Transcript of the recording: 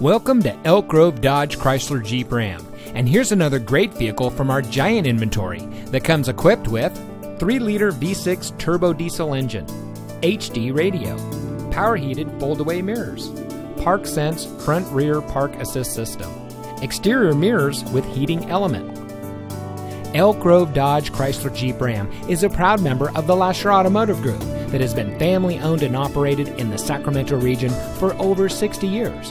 Welcome to Elk Grove Dodge Chrysler Jeep Ram. And here's another great vehicle from our giant inventory that comes equipped with 3 liter V6 turbo diesel engine, HD radio, power heated fold away mirrors, Park Sense front rear park assist system, exterior mirrors with heating element. Elk Grove Dodge Chrysler Jeep Ram is a proud member of the Lasher Automotive Group that has been family owned and operated in the Sacramento region for over 60 years.